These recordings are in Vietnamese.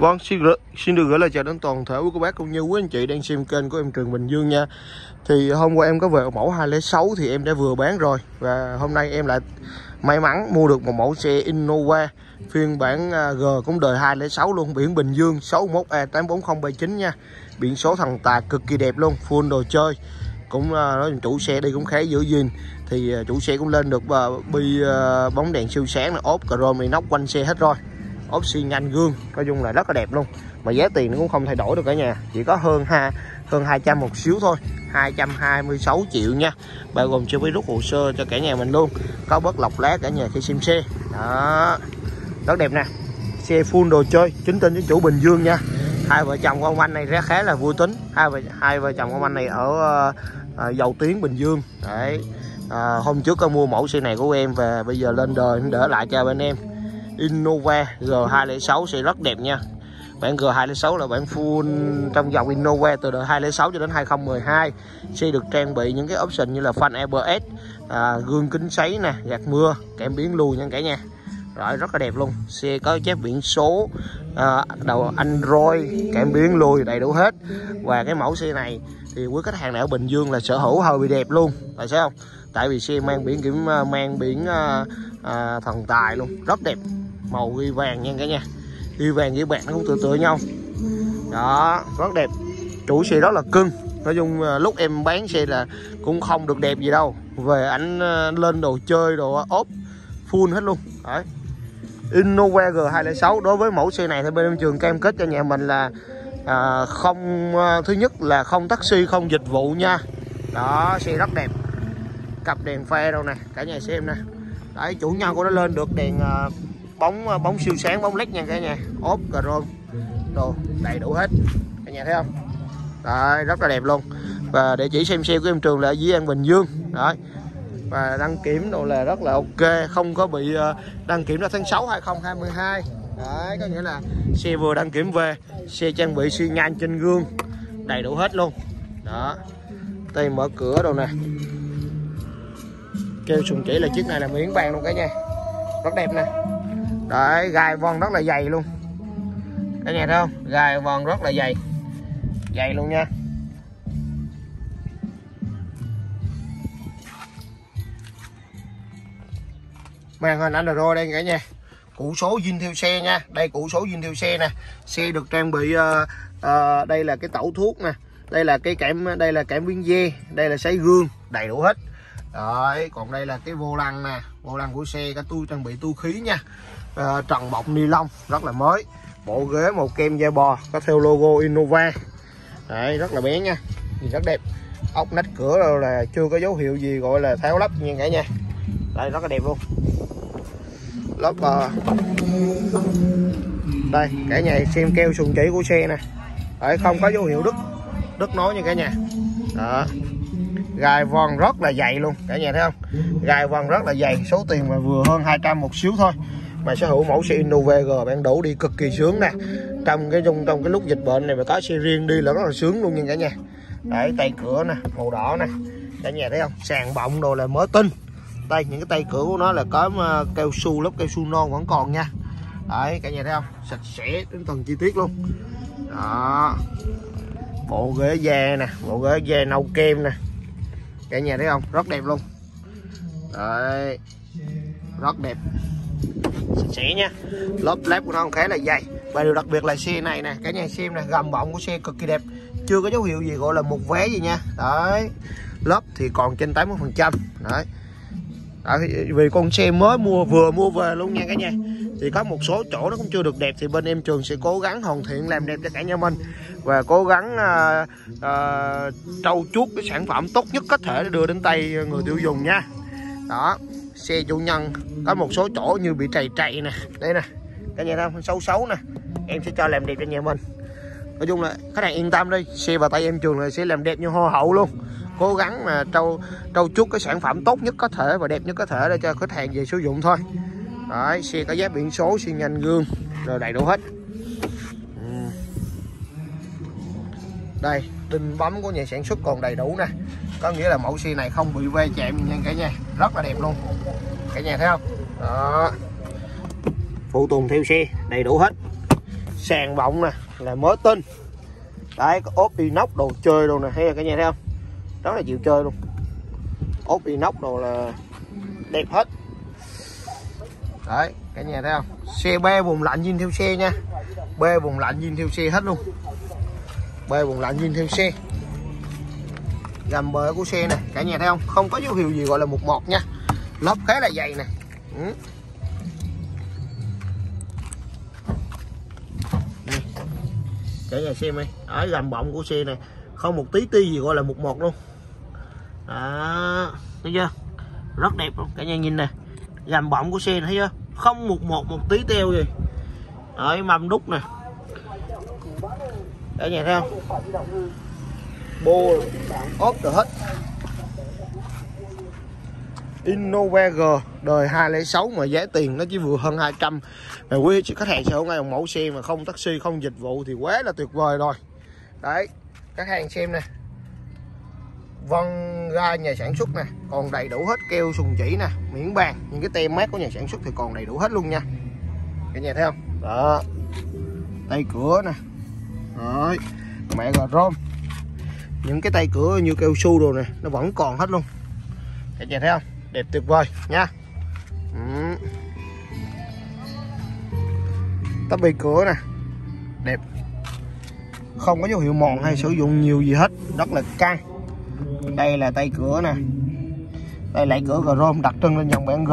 Vâng, xin, gửi, xin được gửi lời chào đến toàn thể quý cô bác cũng như quý anh chị đang xem kênh của em Trường Bình Dương nha. Thì hôm qua em có về mẫu 206 thì em đã vừa bán rồi. Và hôm nay em lại may mắn mua được một mẫu xe Innova Phiên bản à, G cũng đời 206 luôn, biển Bình Dương 61E84079 nha. Biển số thằng tà cực kỳ đẹp luôn, full đồ chơi. Cũng à, nói chủ xe đi cũng khá giữ gìn. Thì à, chủ xe cũng lên được bi bóng đèn siêu sáng ốp chrome inox quanh xe hết rồi ốp xi nhanh gương nói chung là rất là đẹp luôn. Mà giá tiền nó cũng không thay đổi được cả nhà chỉ có hơn ha hơn 200 một xíu thôi 226 triệu nha. Bao gồm chi phí rút hồ sơ cho cả nhà mình luôn có bớt lọc lá cả nhà khi xem xe. Đó rất đẹp nè. Xe full đồ chơi chính tên với chủ Bình Dương nha. Hai vợ chồng ông anh này rất khá là vui tính. Hai vợ hai vợ chồng ông anh này ở uh, dầu tiếng Bình Dương. Đấy à, hôm trước có mua mẫu xe này của em và bây giờ lên đời để lại cho bên em. Innova G206 sẽ rất đẹp nha. Bản G206 là bản full trong dòng Innova từ đời 206 cho đến 2012 xe được trang bị những cái option như là phanh ABS à, gương kính sấy nè gạt mưa kèm biến lùi nha cả nhà. Rồi rất là đẹp luôn. Xe có chép biển số à, đầu Android kèm biến lùi đầy đủ hết. Và cái mẫu xe này thì quý khách hàng nào ở Bình Dương là sở hữu hơi bị đẹp luôn. Tại sao không? Tại vì xe mang biển kiểm à, mang biển à, à, thần tài luôn. Rất đẹp màu ghi vàng nha cả nhà. Ghi vàng với bạc nó cũng tựa tựa nhau. Đó rất đẹp. Chủ xe đó là cưng. Nói chung lúc em bán xe là cũng không được đẹp gì đâu. Về ảnh ờ, lên đồ chơi đồ ốp full hết luôn. Đấy. Innova G206 đối với mẫu xe này thì bên em trường cam kết cho nhà mình là à, không à, thứ nhất là không taxi không dịch vụ nha. Đó xe rất đẹp. Cặp đèn pha đâu nè cả nhà xem nè. Đấy chủ nhân của nó lên được đèn à, bóng ờ, bóng siêu sáng, bóng led nha cả nhà. Ốp chrome đồ, đầy đủ hết. Cả nhà thấy không? Đấy, rất là đẹp luôn. Và địa chỉ xem xe của em trường là ở dưới an bình dương. Đấy. Và đăng kiểm đồ là rất là ok, không có bị ờ, đăng kiểm ra tháng 6 2022 đấy, có nghĩa là xe vừa đăng kiểm về, xe trang bị xi nhan trên gương, đầy đủ hết luôn. Đó. Tay mở cửa đồ nè. Kêu sùng chỉ là chiếc này là miếng vàng luôn cả nha rất đẹp nè đấy gai von rất là dày luôn. Cả nhà thấy không? Gai von rất là dày. Dày luôn nha. Màn hình Android đây cả nhà. Cụ số zin theo xe nha. Đây cụ số zin theo xe nè. Xe được trang bị uh, uh, đây là cái tẩu thuốc nè. Đây là cái kẽm đây là kẽm viên dê. Đây là sấy gương đầy đủ hết. Đấy còn đây là cái vô lăng nè. Vô lăng của xe cả tôi trang bị tu khí nha uh, trần bọc ni lông rất là mới. Bộ ghế màu kem da bò có theo logo Innova. Đấy rất là bé nha nhìn rất đẹp. Ốc nách cửa đâu là chưa có dấu hiệu gì gọi là tháo lắp nha cả nhà đây rất là đẹp luôn. Lớp uh, đây cả nhà xem keo sùng chỉ của xe nè. Đấy không có dấu hiệu đứt đứt nối nha cả nhà. Đó. Gài vòn rất là dày luôn cả nhà thấy không? Gài vòn rất là dày số tiền mà vừa hơn 200 một xíu thôi mà sở hữu mẫu xe Innova G, bạn đủ đi cực kỳ sướng nè. Trong cái trong trong cái lúc dịch bệnh này mà có xe riêng đi là rất là sướng luôn nha cả nhà. Đấy, tay cửa nè, màu đỏ nè. Cả nhà thấy không? Sàn bọng đồ là mới tinh. Đây, những cái tay cửa của nó là có ờ, cao su, lớp cao su non vẫn còn nha. Đấy, cả nhà thấy không? Sạch sẽ đến từng chi tiết luôn. Đó. Bộ ghế da nè, bộ ghế da nâu kem nè. Cả nhà thấy không? Rất đẹp luôn. Đấy. Rất đẹp sạch sẽ nha lớp lép của nó không khá là dày. Và điều đặc biệt là xe này nè cả nhà xem nè gầm bọng của xe cực kỳ đẹp. Chưa có dấu hiệu gì gọi là một vé gì nha. Đấy. Lớp thì còn trên 80 phần trăm. Đấy. À, vì con xe mới mua vừa mua về luôn nha cả nhà. Thì có một số chỗ nó cũng chưa được đẹp thì bên em trường sẽ cố gắng hoàn thiện làm đẹp cho cả nhà mình. Và cố gắng uh, uh, trau chuốt cái sản phẩm tốt nhất có thể để đưa đến tay người tiêu dùng nha. Đó xe chủ nhân. Có một số chỗ như bị trầy trầy nè. Đây nè. Cái nhà không xấu xấu nè. Em sẽ cho làm đẹp cho nhà mình. Nói chung là khách hàng yên tâm đi. Xe vào tay em trường là sẽ làm đẹp như hoa hậu luôn. Cố gắng mà trâu trâu chút cái sản phẩm tốt nhất có thể và đẹp nhất có thể để cho khách hàng về sử dụng thôi. Đấy, xe có giá biển số xi nhanh gương rồi đầy đủ hết. Ừ. đây đinh bấm của nhà sản xuất còn đầy đủ nè. Có nghĩa là mẫu xe này không bị ve chạm nha cả nhà rất là đẹp luôn. Cả nhà thấy không? Đó. Phụ tùng theo xe đầy đủ hết. Sàn bọng nè là mới tinh đấy có ốp inox đồ chơi đồ nè thấy cả nhà thấy không? Rất là chịu chơi luôn. Ốp inox đồ là đẹp hết. Đấy cả nhà thấy không? Xe be vùng lạnh zin theo xe nha. Be vùng lạnh zin theo xe hết luôn. Be vùng lạnh zin theo xe gầm bờ của xe nè cả nhà thấy không? Không có dấu hiệu gì gọi là một một nha. Lốp khá là dày nè. Ừ. cả nhà xem đi. Ở gầm bọng của xe này không một tí ti gì gọi là một một luôn. Đó thấy chưa? Rất đẹp luôn. Cả nhà nhìn nè. Gầm bọng của xe này, thấy chưa? Không một một một tí teo gì. Ở mâm đúc nè. Cả nhà thấy không? Bô, ốp được hết. Innova G đời 206 mà giá tiền nó chỉ vừa hơn 200 mà quý chị khách hàng sở hữu ngay một mẫu xe mà không taxi, không dịch vụ thì quá là tuyệt vời rồi. Đấy các hàng xem nè. Vân ga nhà sản xuất nè, còn đầy đủ hết keo sùng chỉ nè, miếng bàn, những cái tem mát của nhà sản xuất thì còn đầy đủ hết luôn nha. Cả nhà thấy không? Đó. Tay cửa nè. Rồi mẹ gà rôm những cái tay cửa như cao su đồ này nó vẫn còn hết luôn. Cả nhà thấy không? Đẹp tuyệt vời nha. Ừ. tắp cửa nè. Đẹp. Không có dấu hiệu mòn hay sử dụng nhiều gì hết rất là căng. Đây là tay cửa nè. Đây lại cửa chrome đặc trưng lên dòng bản G.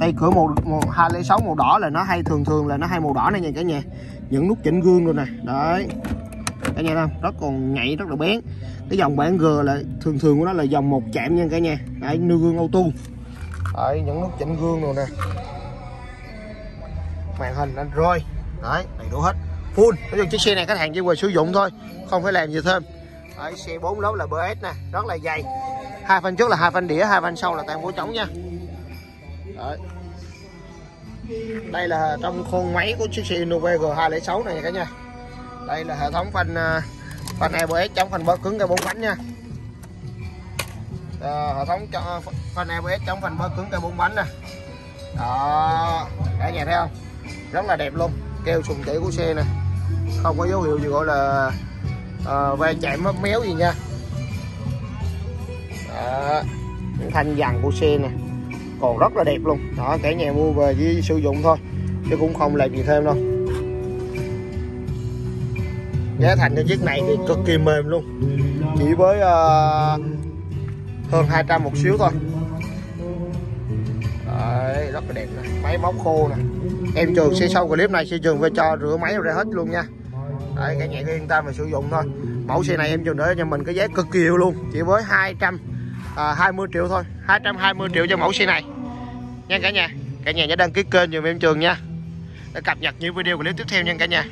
Tay cửa màu, màu 206 màu đỏ là nó hay thường thường là nó hay màu đỏ này nha cả nhà. Những nút chỉnh gương rồi nè. Đấy cả nhà không rất còn nhạy rất là bén. Cái dòng bản G là thường thường của nó là dòng một chạm nha cả nhà. Đấy nương gương auto. Đấy những nút chỉnh gương rồi nè. Màn hình android. Đấy đầy đủ hết. Full. Nói chung chiếc xe này khách hàng chỉ qua sử dụng thôi không phải làm gì thêm. Đấy, xe bốn lốp là bs nè rất là dày. Hai phanh trước là hai phanh đĩa hai phanh sau là toàn bố trống nha. Đấy. đây là trong khuôn máy của chiếc xe Innova G206 này cả nhà đây là hệ thống phanh à, phanh ABS chống phanh bó cứng cây bốn bánh nha. À, hệ thống cho à, phanh ABS chống phanh bó cứng cây bốn bánh nè. Đó cả nhà thấy không? Rất là đẹp luôn keo sùng chỉ của xe nè. Không có dấu hiệu gì gọi là à, uh, ve chạm mất méo gì nha. Đó, những thanh dằn của xe nè. Còn rất là đẹp luôn. Đó cả nhà mua về chỉ sử dụng thôi chứ cũng không làm gì thêm đâu giá thành cho chiếc này thì cực kỳ mềm luôn. Chỉ với uh, hơn 200 một xíu thôi. Đấy, rất là đẹp nè. Máy móc khô nè. Em trường sẽ sau clip này sẽ trường về cho rửa máy ra hết luôn nha. Đấy, cả nhà cứ yên tâm mà sử dụng thôi. Mẫu xe này em trường để cho mình cái giá cực kỳ yêu luôn. Chỉ với 200 à, 20 triệu thôi. 220 triệu cho mẫu xe này. Nha cả nhà. Cả nhà nhớ đăng ký kênh giùm em trường nha. Để cập nhật những video clip tiếp theo nha cả nhà.